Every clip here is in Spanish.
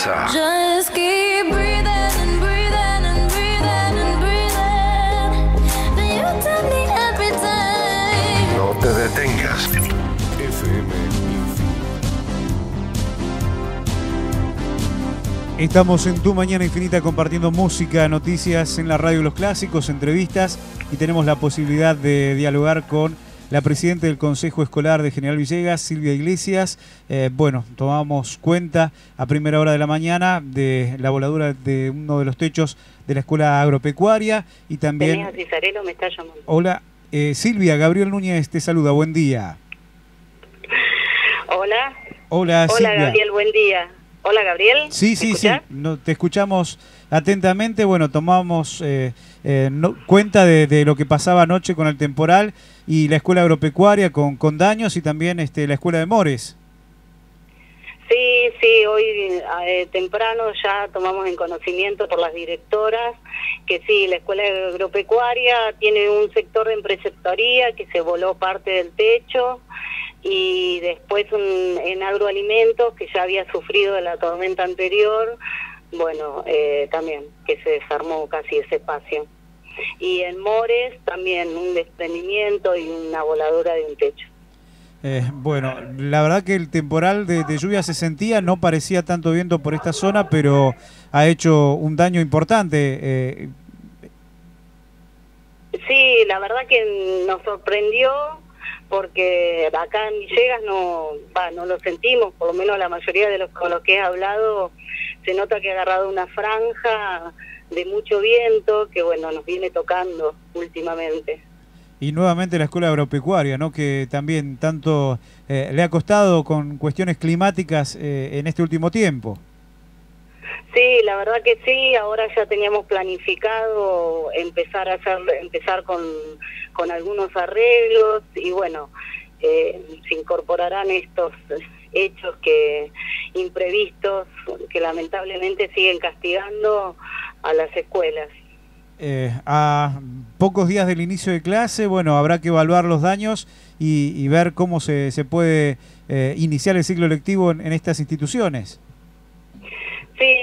Just keep breathing and breathing and breathing and breathing. Then you tell me everything. No te detengas. FM Estamos en Tu Mañana Infinita compartiendo música, noticias en la radio Los Clásicos, entrevistas y tenemos la posibilidad de dialogar con la presidenta del Consejo Escolar de General Villegas, Silvia Iglesias. Eh, bueno, tomamos cuenta a primera hora de la mañana de la voladura de uno de los techos de la Escuela Agropecuaria y también... Tenés a Cisarelo, me está llamando. Hola, eh, Silvia, Gabriel Núñez te saluda, buen día. Hola. Hola, Hola, Silvia. Gabriel, buen día. Hola, Gabriel. Sí, ¿Me sí, sí. No, te escuchamos atentamente. Bueno, tomamos eh, eh, no- cuenta de, de lo que pasaba anoche con el temporal y la escuela agropecuaria con, con daños y también este, la escuela de Mores. Sí, sí, hoy eh, temprano ya tomamos en conocimiento por las directoras que sí, la escuela agropecuaria tiene un sector de preceptoría que se voló parte del techo y después un, en agroalimentos que ya había sufrido de la tormenta anterior, bueno, eh, también que se desarmó casi ese espacio. Y en Mores también un desprendimiento y una voladura de un techo. Eh, bueno, la verdad que el temporal de, de lluvia se sentía, no parecía tanto viento por esta zona, pero ha hecho un daño importante. eh, Sí, la verdad que nos sorprendió porque acá en Villegas no, va, no lo sentimos, por lo menos la mayoría de los con los que he hablado se nota que ha agarrado una franja de mucho viento que bueno nos viene tocando últimamente. y nuevamente la escuela agropecuaria, ¿no? que también tanto eh, le ha costado con cuestiones climáticas eh, en este último tiempo. Sí, la verdad que sí, ahora ya teníamos planificado empezar a hacer, empezar con, con algunos arreglos y bueno, eh, se incorporarán estos hechos que imprevistos que lamentablemente siguen castigando a las escuelas. Eh, a pocos días del inicio de clase, bueno, habrá que evaluar los daños y, y ver cómo se, se puede eh, iniciar el ciclo lectivo en, en estas instituciones.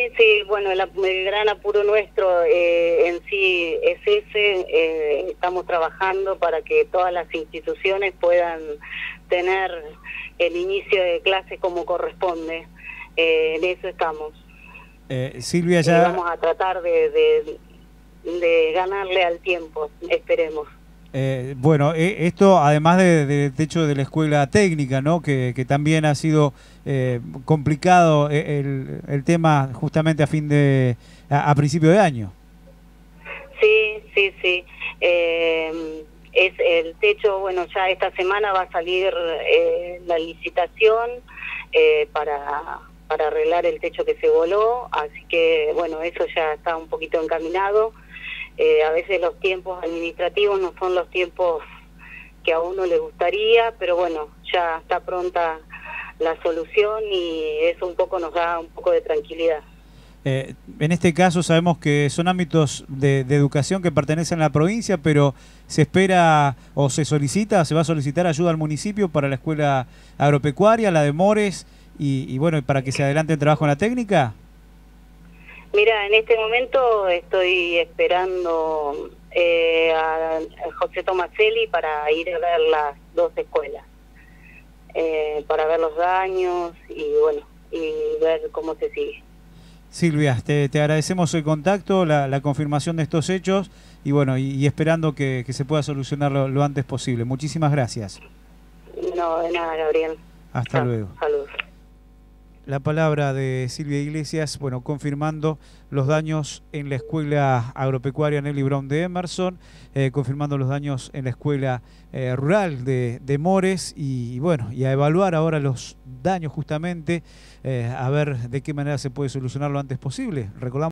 Sí, sí, bueno, el, gran apuro nuestro eh, en sí es ese. eh, estamos trabajando para que todas las instituciones puedan tener el inicio de clases como corresponde. Eh, en eso estamos. Eh, Silvia, Y ya vamos a tratar de, de, de ganarle al tiempo, esperemos. Eh, bueno, eh, esto además de- del techo de la escuela técnica, ¿no? Que, que también ha sido eh, complicado eh, el, el tema justamente a fin de a, a principio de año. Sí, sí, sí. Eh, es el techo, bueno, ya esta semana va a salir la licitación para, para arreglar el techo que se voló, así que, bueno, eso ya está un poquito encaminado. Eh, a veces los tiempos administrativos no son los tiempos que a uno le gustaría, pero bueno, ya está pronta la solución y eso un poco nos da un poco de tranquilidad. Eh, en este caso sabemos que son ámbitos de, de educación que pertenecen a la provincia, pero se espera o se solicita, se va a solicitar ayuda al municipio para la escuela agropecuaria, la de Mores, y, y bueno, para que se adelante el trabajo en la técnica. Mira, en este momento estoy esperando eh, a, a José Tomaselli para ir a ver las dos escuelas, eh, para ver los daños y bueno, y ver cómo se sigue. Silvia, te, te agradecemos el contacto, la, la confirmación de estos hechos y bueno, y, y esperando que, que se pueda solucionar lo, lo antes posible. Muchísimas gracias. No, de nada, Gabriel. Hasta luego. Saludos. La palabra de Silvia Iglesias, bueno, confirmando los daños en la escuela agropecuaria Nelly Brown de Emerson, eh, confirmando los daños en la escuela eh, rural de, de Mores y, bueno, y a evaluar ahora los daños justamente, eh, a ver de qué manera se puede solucionar lo antes posible. Recordamos